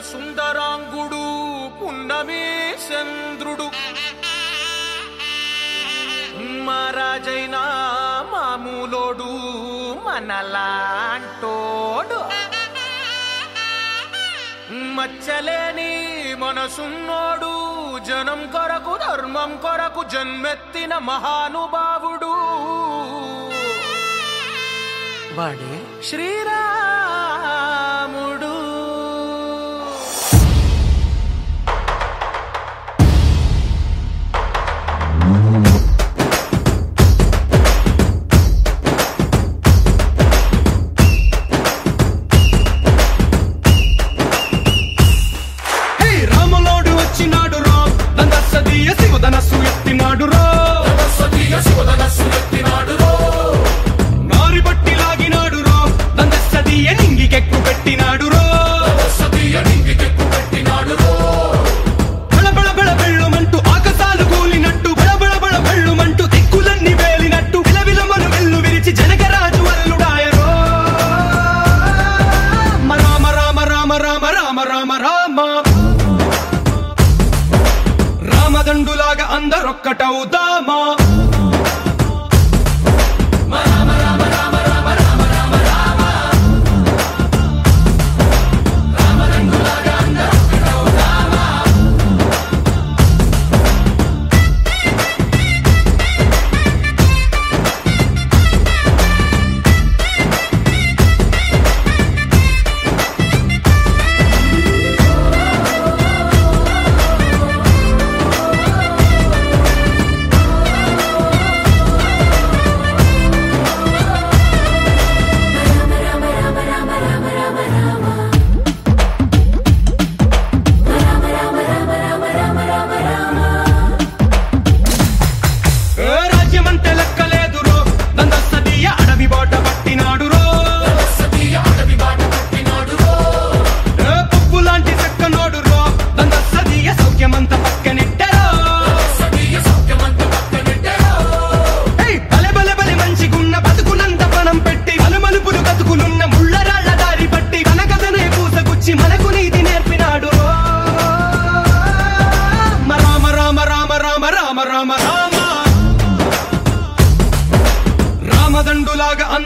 సుందరాంగుడు పున్నమే చంద్రుడు. మహారాజైన మామూలోడు మనలాంటోడు. మచ్చలేని మనసున్నోడు జనం కొరకు ధర్మం కొరకు జన్మెత్తిన మహానుభావుడు. వాడే శ్రీరా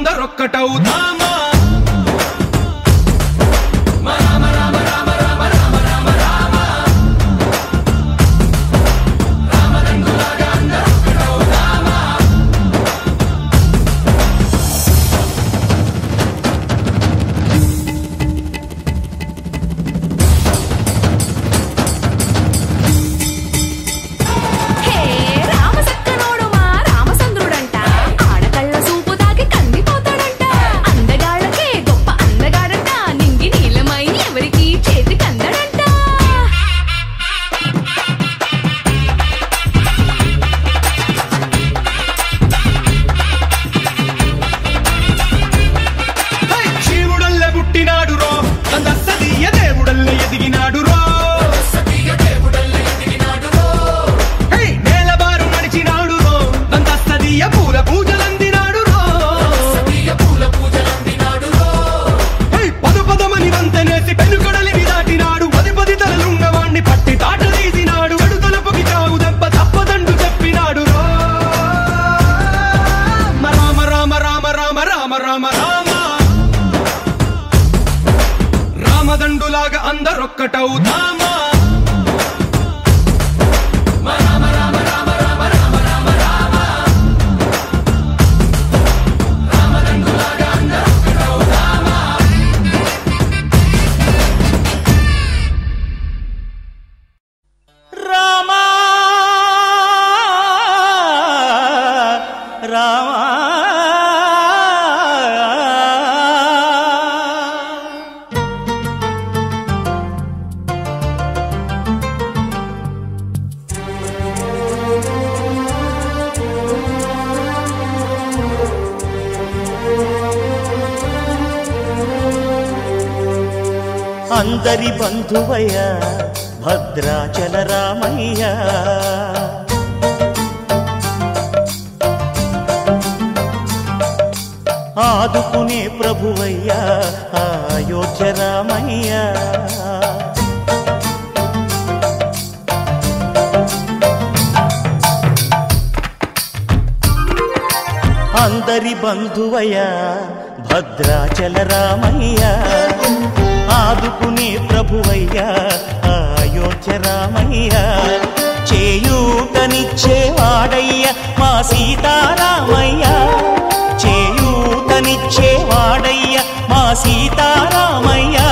అందరొక్కటవుతామా. ఒకలాగా అందరొక్కటవుతామా? అందరి బంధువయ్య భద్రాచల రామయ్య. ఆదుకునే ప్రభువయ్యా అయోధ్య రామయ్య. అందరి బంధువయ్యా భద్రాచల రామయ్యా. ఆదుకునే ప్రభువయ్యా అయోధ్య రామయ్యా. చేయూతనిచ్చేవాడయ్యా మా సీతారామయ్యా. చేయూతనిచ్చేవాడయ్యా మా సీతారామయ్యా.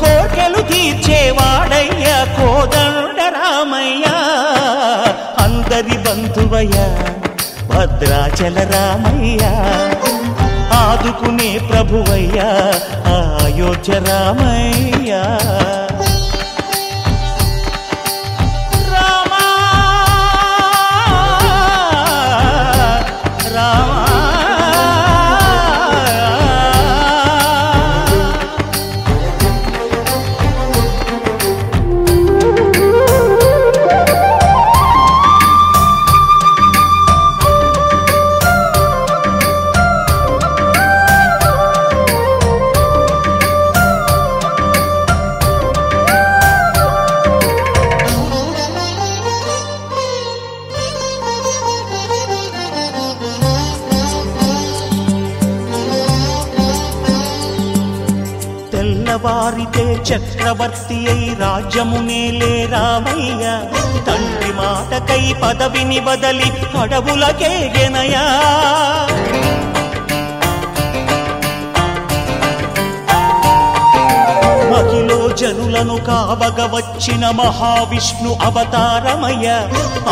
కోటలు తీర్చేవాడయ్యా కోదండ రామయ్యా. అందరి బంధువయ్యా భద్రాచల రామయ్యా. ఆదుకునే ప్రభువయ్యా అయోధ్య రామయ్యా. రామా రామా. వారితే చక్రవర్తి అయి రాజ్యమునే లేరావయ్య తండ్రి మాటకై పదవిని బదలి అడవులకేగెనయా మహిలో జనులను కావగ వచ్చిన మహావిష్ణు అవతారమయ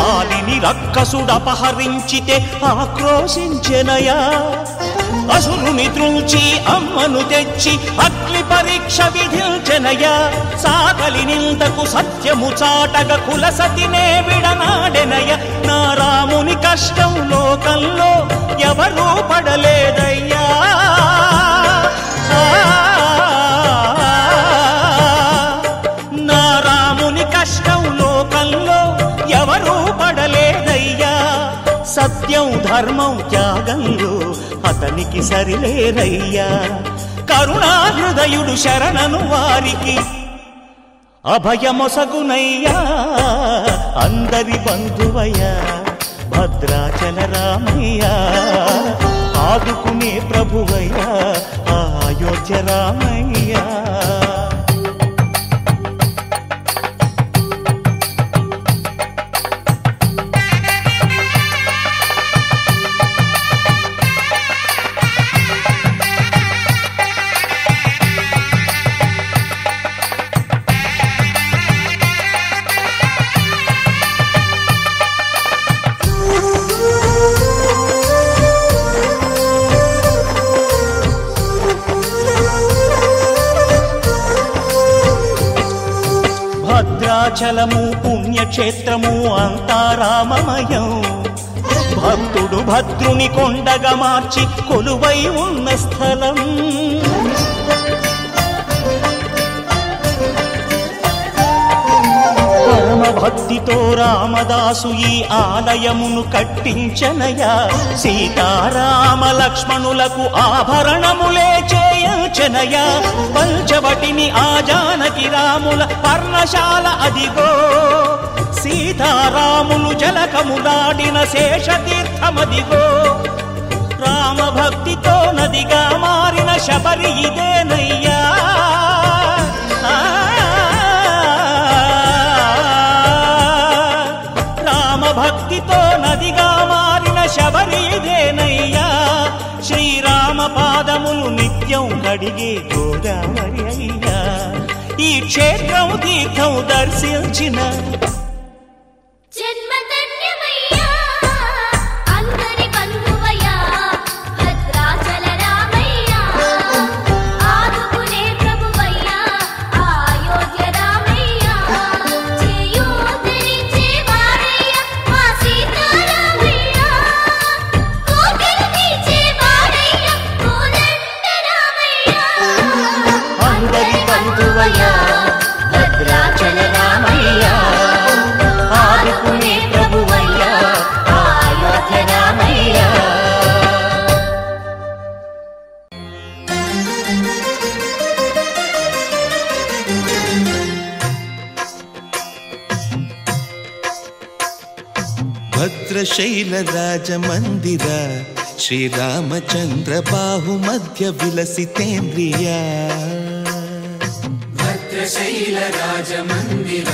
ఆలిని రక్కసుడపహరించితే ఆక్రోశించెనయా అసురుని త్రుంచి అమ్మను తెచ్చి అగ్ని పరీక్ష విధించెనయా సాగలి నిందకు సత్యము చాటగ కులసతినే విడనాడెనయ నా రాముని కష్టం లోకంలో ఎవరూ పడలేదయ్యా. నా రాముని కష్టం లోకంలో ఎవరూ సత్యం ధర్మం త్యాగంలో అతనికి సరిలేరయ్యా. కరుణాహృదయుడు శరణను వారికి అభయమొసగునయ్యా. అందరి బంధువయ్యా భద్రాచల రామయ్యా. ఆదుకునే ప్రభువయ్యా అయోధ్య రామయ్యా. భద్రాచలము పుణ్యక్షేత్రము అంతా రామమయం భక్తుడు భద్రుని కొండగా మార్చి కొలువై ఉన్న స్థలం. భక్తితో రామదాసు ఈ ఆలయమును కట్టించనయా. సీతారామ లక్ష్మణులకు ఆభరణములే చేయించనయా పంచవటిని ఆ జానకి రాముల పర్ణశాల అదిగో. సీతారాములు జలకము జలకములాడిన శేషతీర్థమదిగో. రామ భక్తితో నదిగా మారిన శబరి ఇదేనయ్యా. ఆ, రామ భక్తితో నదిగా మారిన శబరి ఇదేనయ్యా. తీర్థం కడిగే గోదావరి అయ్యా. ఈ క్షేత్రం తీర్థం దర్శించిన బంధువయ్యా భద్రాచల రామయ్యా. ఆదుకునే ప్రభువయ్యా ఆయోధ్య రామయ్యా. భద్రశైల రాజమందిర శ్రీరామచంద్ర బాహు మధ్య విలసితేంద్రియా शैलराजमन्दिर।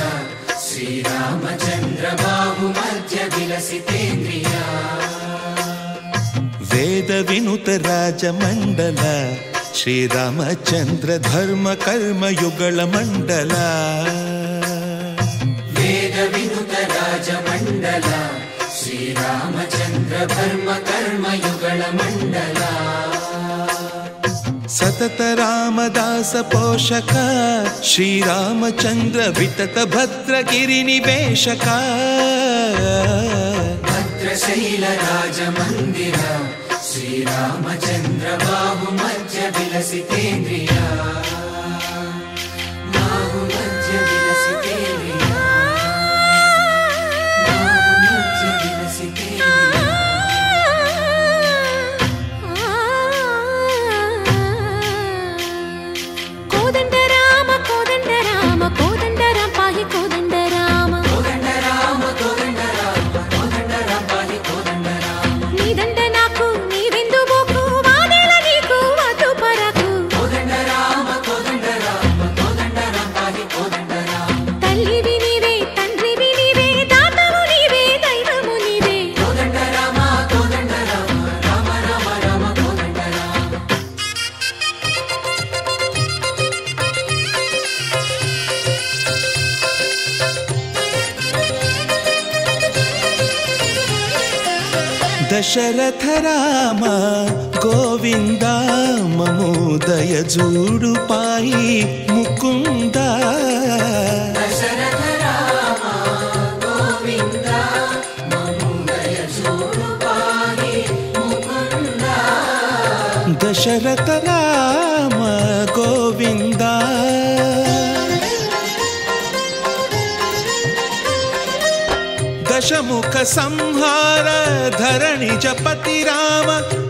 बाहुरा वेद श्रीरामचन्द्र धर्म कर्म युगल वेद विनुत राजमण्डला श्रीरामचन्द्र धर्म कर्म युगल सतत रामदास पोषक श्रीरामचन्द्र वितत भद्रगिरिनिवेशक भद्रशैलराजमन्दिर श्रीरामचन्द्र वित भद्रगिरिनिवेशका श्रीरामचन्द्रजसि దశరథ రామ గోవింద మమోదయ జూడు పాయి ముకుంద. దశరథ దశముఖ సంహార ధరణి జపతి రామ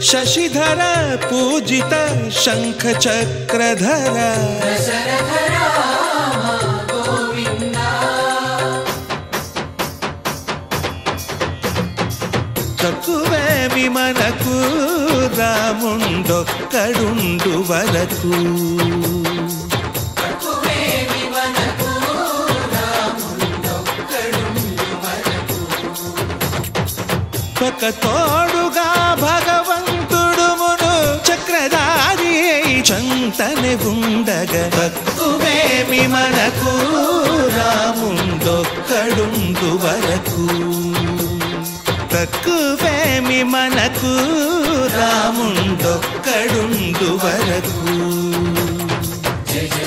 శశిధర పూజిత శంఖ చక్రధర దశరథ రామ గోవింద తక్కువేమి మనకు రాముండొక్కడుండు వరకు ఒక తోడుగా భగవంతుడు మును చక్రధారి చంతని ఉండగ. ఉండగా తక్కువేమి మనకు రాముండొక్కడుండు వరకు. తక్కువేమి మనకు రాముండొక్కడుండు వరకు. జయ